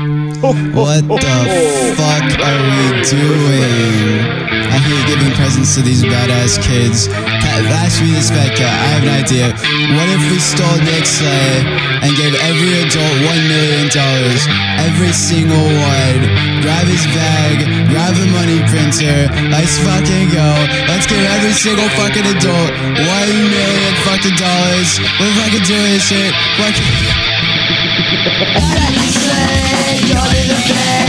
What the fuck are we doing? I hate giving presents to these badass kids. Ask me this, Becca. I have an idea. What if we stole Nick's sleigh and gave every adult one million dollars? Every single one. Grab his bag, grab the money printer. Let's fucking go. Let's give every single fucking adult one million fucking dollars. We're fucking doing this shit. Fucking. Drop every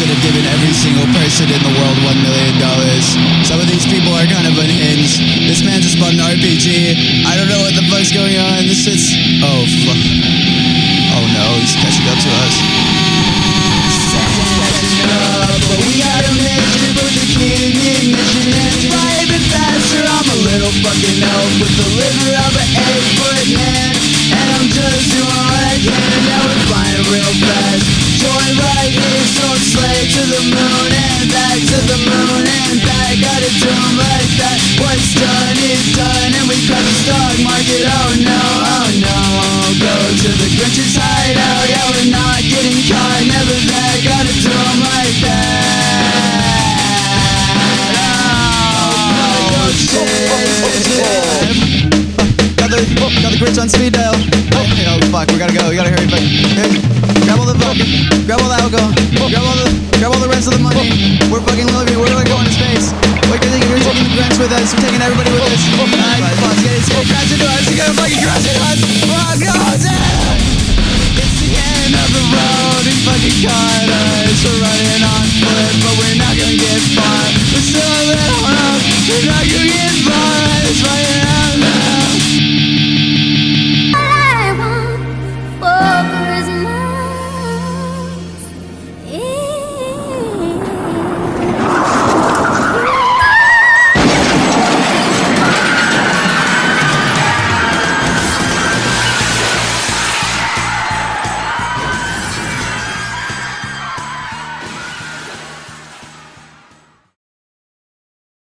should have given every single person in the world one million dollars. Some of these people are kind of unhinged. This man just bought an RPG. I don't know what the fuck's going on. This shit's. Oh fuck. Oh no, he's catching up to us. Fucking elf with the liver of an eight foot man, and I'm just to the moon and back to the moon and back. Gotta do 'em like that. What's done is done, and we crash the stock market. Oh no, oh no. Go to the Grinch's hideout. Oh, yeah, we're not getting caught. Never that. Gotta do 'em like that. Oh, got the got the grits on speed dial. Oh, oh fuck, we gotta go. We gotta hurry. Grab all the alcohol. Grab all the, grab all the rest of the money. We're fucking living. We're gonna go into space. We're thinking you're taking the grants with us. We're taking everybody with us. Alright, let's get it.